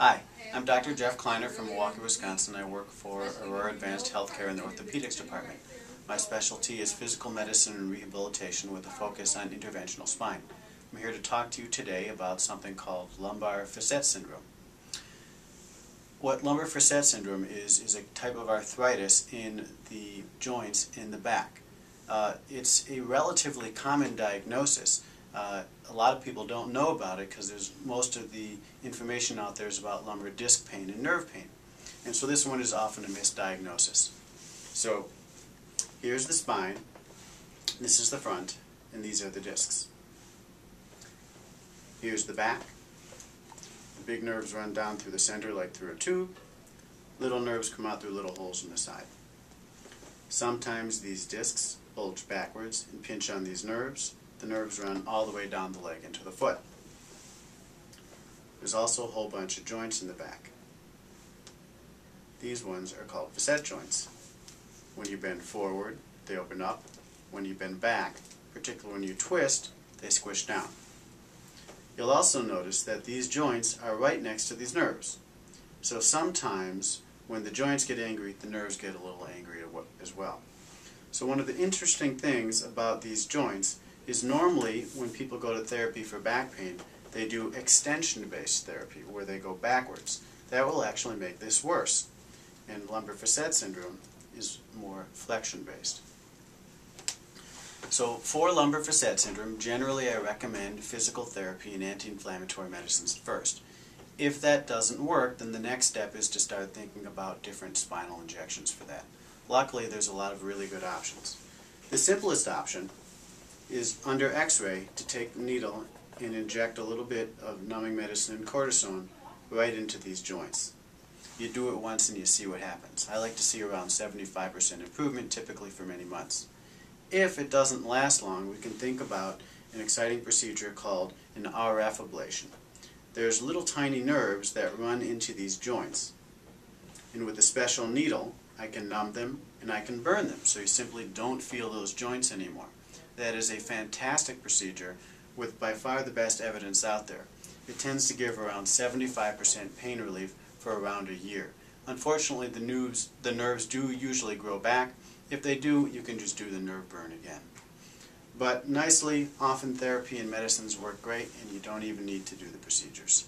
Hi, I'm Dr. Jeff Kleiner from Milwaukee, Wisconsin. I work for Aurora Advanced Healthcare in the Orthopedics Department. My specialty is physical medicine and rehabilitation with a focus on interventional spine. I'm here to talk to you today about something called lumbar facet syndrome. What lumbar facet syndrome is, is a type of arthritis in the joints in the back. Uh, it's a relatively common diagnosis. Uh, a lot of people don't know about it because there's most of the information out there is about lumbar disc pain and nerve pain. And so this one is often a misdiagnosis. So here's the spine, this is the front, and these are the discs. Here's the back. The big nerves run down through the center like through a tube. Little nerves come out through little holes in the side. Sometimes these discs bulge backwards and pinch on these nerves. The nerves run all the way down the leg into the foot. There's also a whole bunch of joints in the back. These ones are called facet joints. When you bend forward, they open up. When you bend back, particularly when you twist, they squish down. You'll also notice that these joints are right next to these nerves. So sometimes when the joints get angry, the nerves get a little angry as well. So one of the interesting things about these joints is normally when people go to therapy for back pain, they do extension-based therapy where they go backwards. That will actually make this worse. And lumbar facet syndrome is more flexion-based. So for lumbar facet syndrome, generally I recommend physical therapy and anti-inflammatory medicines first. If that doesn't work, then the next step is to start thinking about different spinal injections for that. Luckily, there's a lot of really good options. The simplest option is under x-ray to take the needle and inject a little bit of numbing medicine and cortisone right into these joints. You do it once and you see what happens. I like to see around 75% improvement, typically for many months. If it doesn't last long, we can think about an exciting procedure called an RF ablation. There's little tiny nerves that run into these joints. And with a special needle, I can numb them, and I can burn them, so you simply don't feel those joints anymore. That is a fantastic procedure with by far the best evidence out there. It tends to give around 75% pain relief for around a year. Unfortunately, the, nerves, the nerves do usually grow back. If they do, you can just do the nerve burn again. But nicely, often therapy and medicines work great, and you don't even need to do the procedures.